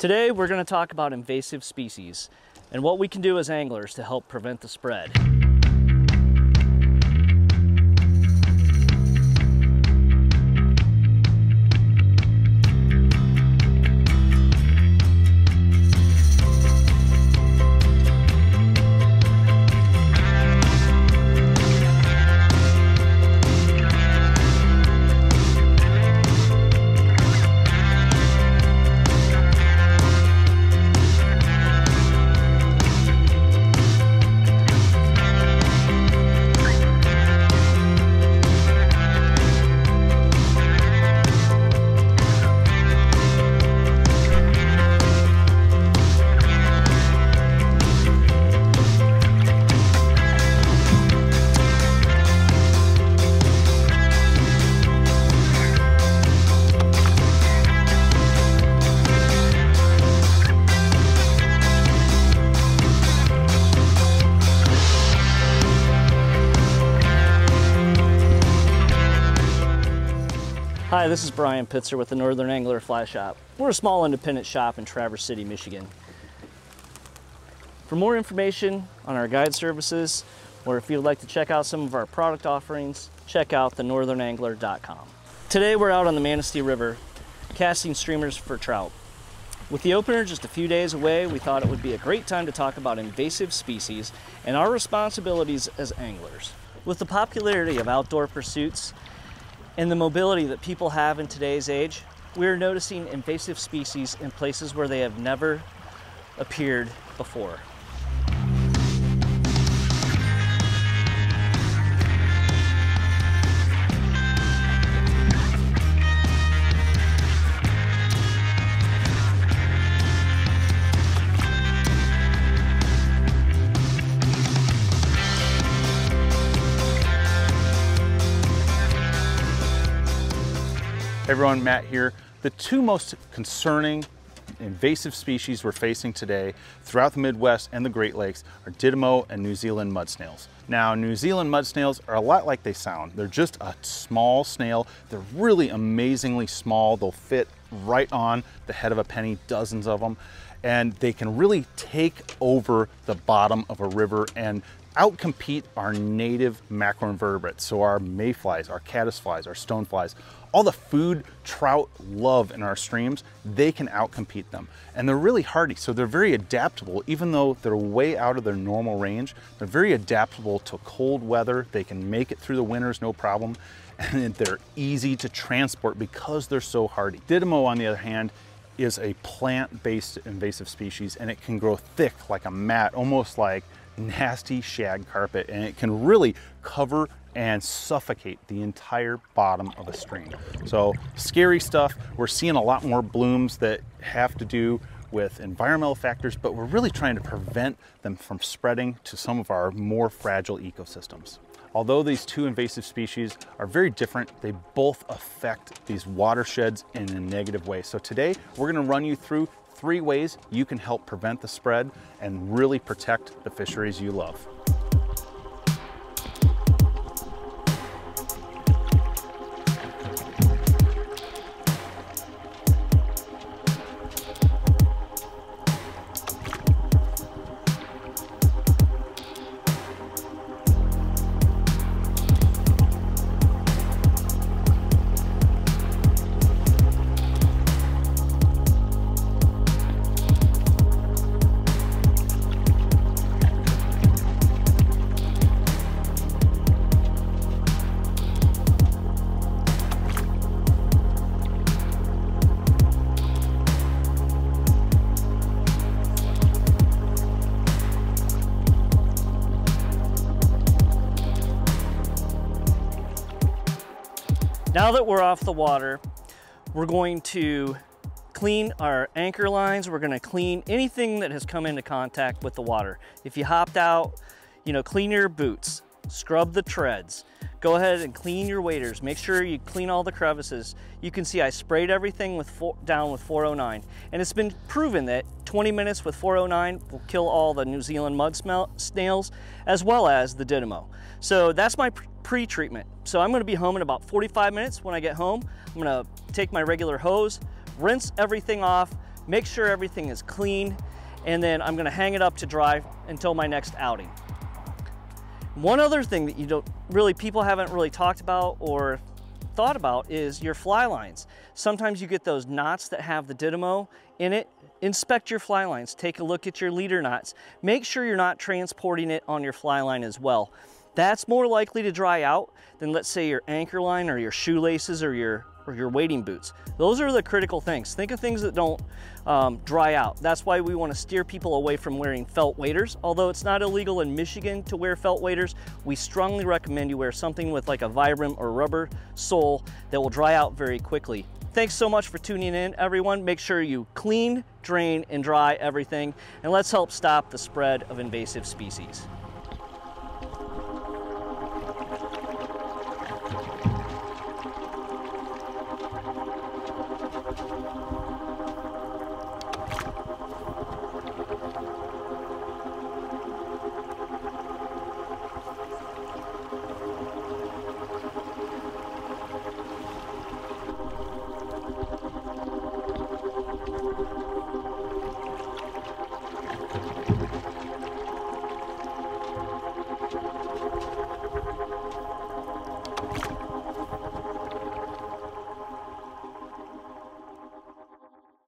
Today we're going to talk about invasive species and what we can do as anglers to help prevent the spread. Hi, this is Brian Pitzer with the Northern Angler Fly Shop. We're a small independent shop in Traverse City, Michigan. For more information on our guide services, or if you'd like to check out some of our product offerings, check out thenorthernangler.com. Today we're out on the Manistee River casting streamers for trout. With the opener just a few days away, we thought it would be a great time to talk about invasive species and our responsibilities as anglers. With the popularity of outdoor pursuits, and the mobility that people have in today's age, we're noticing invasive species in places where they have never appeared before. Everyone, Matt here. The two most concerning invasive species we're facing today throughout the Midwest and the Great Lakes are Didymo and New Zealand mud snails. Now, New Zealand mud snails are a lot like they sound. They're just a small snail. They're really amazingly small. They'll fit right on the head of a penny, dozens of them. And they can really take over the bottom of a river and outcompete our native macroinvertebrates. So our mayflies, our caddisflies, our stoneflies, all the food trout love in our streams, they can outcompete them. And they're really hardy, so they're very adaptable. Even though they're way out of their normal range, they're very adaptable to cold weather. They can make it through the winters, no problem. And they're easy to transport because they're so hardy. Didymo, on the other hand, is a plant-based invasive species and it can grow thick like a mat, almost like nasty shag carpet and it can really cover and suffocate the entire bottom of a stream. So scary stuff. We're seeing a lot more blooms that have to do with environmental factors, but we're really trying to prevent them from spreading to some of our more fragile ecosystems. Although these two invasive species are very different, they both affect these watersheds in a negative way. So today we're gonna run you through three ways you can help prevent the spread and really protect the fisheries you love. Now that we're off the water, we're going to clean our anchor lines. We're gonna clean anything that has come into contact with the water. If you hopped out, you know, clean your boots, scrub the treads, go ahead and clean your waders. Make sure you clean all the crevices. You can see I sprayed everything with four, down with 409. And it's been proven that 20 minutes with 409 will kill all the New Zealand mud snails as well as the Didymo. So that's my pre-treatment. So I'm gonna be home in about 45 minutes when I get home. I'm gonna take my regular hose, rinse everything off, make sure everything is clean, and then I'm gonna hang it up to dry until my next outing. One other thing that you don't really, people haven't really talked about or thought about is your fly lines. Sometimes you get those knots that have the Didymo in it. Inspect your fly lines. Take a look at your leader knots. Make sure you're not transporting it on your fly line as well. That's more likely to dry out than let's say your anchor line or your shoelaces or your or your wading boots. Those are the critical things. Think of things that don't um, dry out. That's why we want to steer people away from wearing felt waders. Although it's not illegal in Michigan to wear felt waders, we strongly recommend you wear something with like a Vibram or rubber sole that will dry out very quickly. Thanks so much for tuning in, everyone. Make sure you clean, drain, and dry everything, and let's help stop the spread of invasive species.